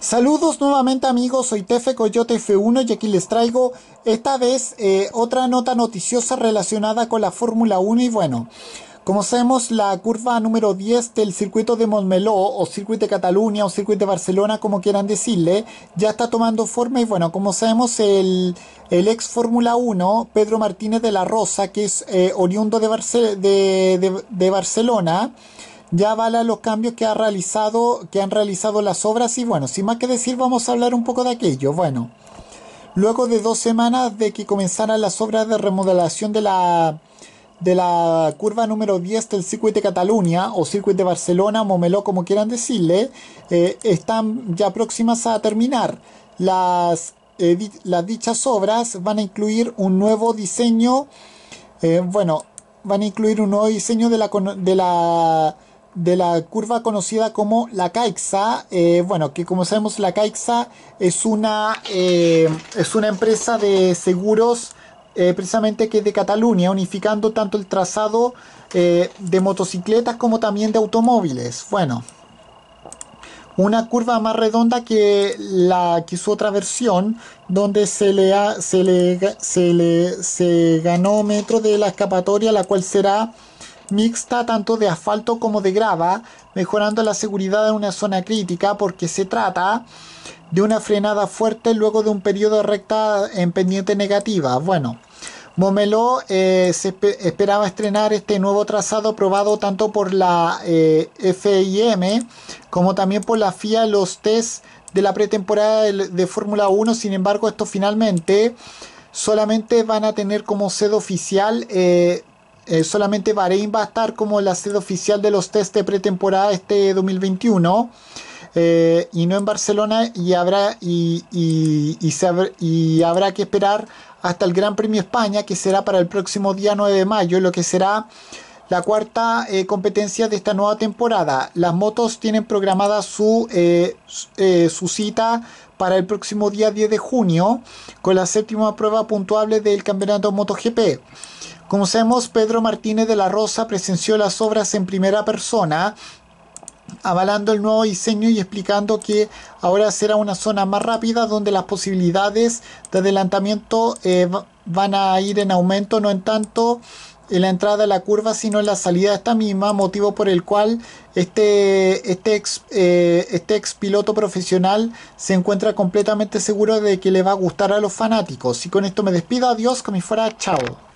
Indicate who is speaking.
Speaker 1: Saludos nuevamente amigos, soy Tefe Coyote F1 y aquí les traigo esta vez eh, otra nota noticiosa relacionada con la Fórmula 1 y bueno, como sabemos la curva número 10 del circuito de Montmeló o circuito de Cataluña o circuito de Barcelona como quieran decirle, ya está tomando forma. Y bueno, como sabemos el, ex Fórmula 1 Pedro Martínez de la Rosa que es eh, oriundo de, de Barcelona, ya avala los cambios que, ha realizado, que han realizado las obras y bueno, sin más que decir vamos a hablar un poco de aquello. Bueno, luego de dos semanas de que comenzaran las obras de remodelación de la, de la curva número 10 del circuito de Cataluña o circuito de Barcelona, Momeló como quieran decirle, eh, están ya próximas a terminar. Las, eh, las dichas obras van a incluir un nuevo diseño, eh, bueno, van a incluir un nuevo diseño de la, de la de la curva conocida como la Caixa. Eh, bueno, que como sabemos la Caixa es una, eh, es una empresa de seguros eh, precisamente que es de Cataluña, unificando tanto el trazado de motocicletas como también de automóviles. Bueno, una curva más redonda que la que su otra versión, donde se le, se le, se le se ganó metro de la escapatoria, la cual será mixta tanto de asfalto como de grava, mejorando la seguridad en una zona crítica porque se trata de una frenada fuerte luego de un periodo recta en pendiente negativa. Bueno, Momeló eh, se esperaba estrenar este nuevo trazado probado tanto por la eh, FIM como también por la FIA los test de la pretemporada de, Fórmula 1. Sin embargo, esto finalmente solamente van a tener como sede oficial eh, eh, solamente Bahrein va a estar como la sede oficial de los test de pretemporada este 2021 eh, y no en Barcelona y habrá y, y, habrá que esperar hasta el Gran Premio España que será para el próximo día 9 de mayo lo que será la cuarta eh, competencia de esta nueva temporada. Las motos tienen programada su, su cita para el próximo día 10 de junio con la séptima prueba puntuable del campeonato MotoGP. Como sabemos, Pedro Martínez de la Rosa presenció las obras en primera persona, avalando el nuevo diseño y explicando que ahora será una zona más rápida donde las posibilidades de adelantamiento eh, van a ir en aumento, no en tanto en la entrada de la curva, sino en la salida de esta misma, motivo por el cual este, este, ex, eh, este piloto profesional se encuentra completamente seguro de que le va a gustar a los fanáticos. Y con esto me despido, adiós, como fuera, chao.